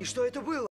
И что это было?